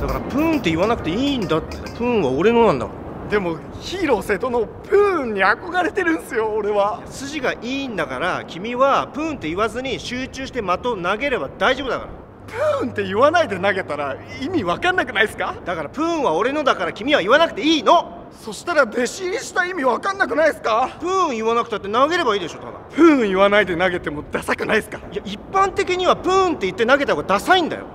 だからプーンって言わなくていいんだって。プーンは俺のなんだからでもヒーロー瀬戸のプーンに憧れてるんすよ俺は。筋がいいんだから君はプーンって言わずに集中して的を投げれば大丈夫だから。プーンって言わないで投げたら意味わかんなくないですか？だからプーンは俺のだから君は言わなくていいの。そしたら弟子入りした意味わかんなくないですか？プーン言わなくたって投げればいいでしょただ。プーン言わないで投げてもダサくないですか？いや一般的にはプーンって言って投げた方がダサいんだよ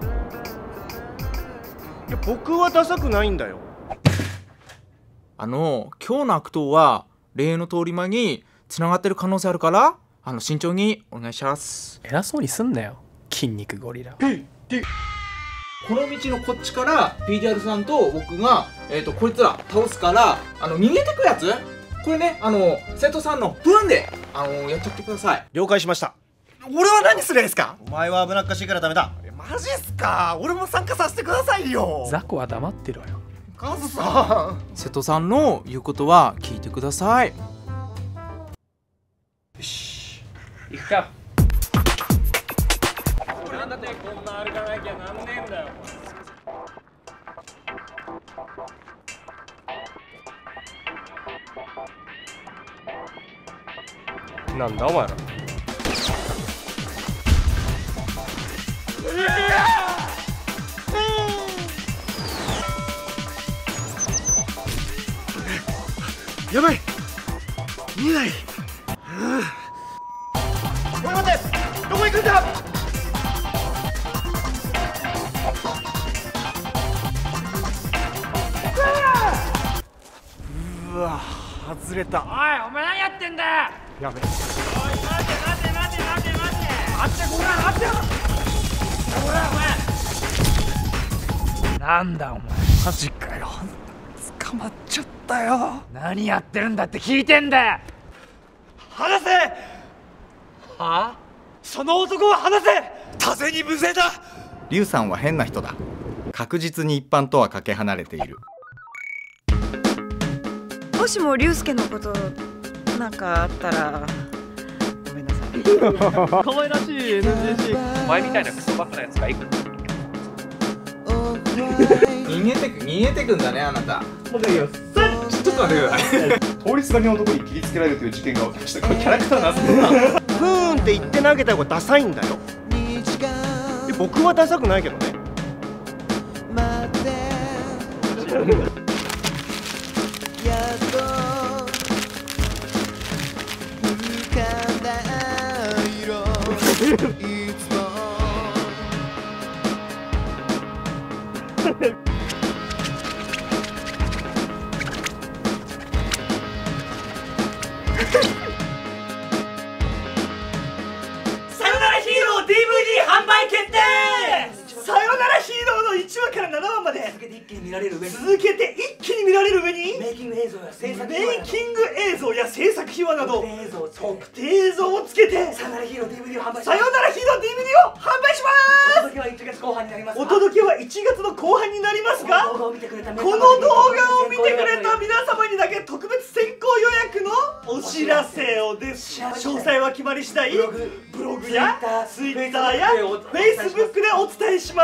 いや僕はダサくないんだよ。あの今日の悪党は例の通り魔に繋がってる可能性あるからあの慎重にお願いします。偉そうにすんなよ。筋肉ゴリラ。この道のこっちから PDR さんと僕が、えー、とこいつら倒すからあの逃げてくやつ？これねあの瀬戸さんの分であのやっちゃってください。了解しました。俺は何すりゃいいですか？お前は危なっかしいからダメだマジっすか？俺も参加させてくださいよ。雑魚は黙ってろよ。カズさん。瀬戸さんの言うことは聞いてください。行くか。なんだってこんな歩かなきゃなんねえんだよ。なんだお前らやばい。見えない。おい待てどこ行くんだ？うわ外れた。おいお前何やってんだよ。やべ。おい待て待て待て待て待て。あっちこらあっちほらお前。なんだお前。マジかよ。捕まっちゃったよ。何やってるんだって聞いてんだよ。離せ。は？あその男を離せ。多勢に無勢だ。リュウさんは変な人だ。確実に一般とはかけ離れている。もしも龍介のことなんかあったらごめんなさい。可愛らしい NGC お前みたいなクソバカなやつがいく逃げてく逃げてくんだねあなたちょっと待ってください。通りすがりの男に切りつけられるという事件が起きました。このキャラクターなんですね。プーンって言って投げた方がダサいんだよ。で僕はダサくないけどね さよならヒーロー DVD 販売決定さよならヒーローの1話から7話まで続けて一気に見られる上に。続けて一気に見られる上に。メイキング映像や制作メイキング映像や制作秘話など特定映像をつけて。さよならヒーロー DVD を販売さよならヒーロー DVD を販売します。お届けは1月後半になりますお届けは1月の後半になりますがこの動画を見てくれた皆様にだけ特別お知らせをです。詳細は決まり次第ブログやツイッターやフェイスブックでお伝えしま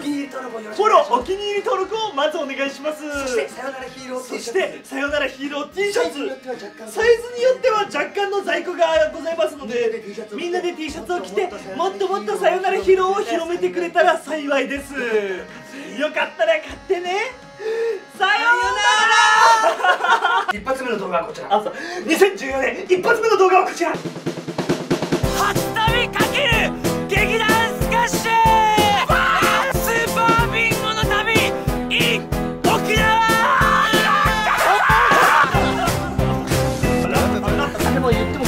す。フォローお気に入り登録をまずお願いします。そしてさよならヒーロー T シャツそしてさよならヒーロー T シャツ。サイズによっては若干の。在庫がございますのでみんなで T シャツを着てもっともっとさよならヒーローを広めてくれたら幸いです。よかったら買ってね一発目の動画はこちら。あそう。2014年一発目の動画はこちら。初旅かける劇団スカッシュ。スーパービンゴの旅。in 沖縄。でも言っても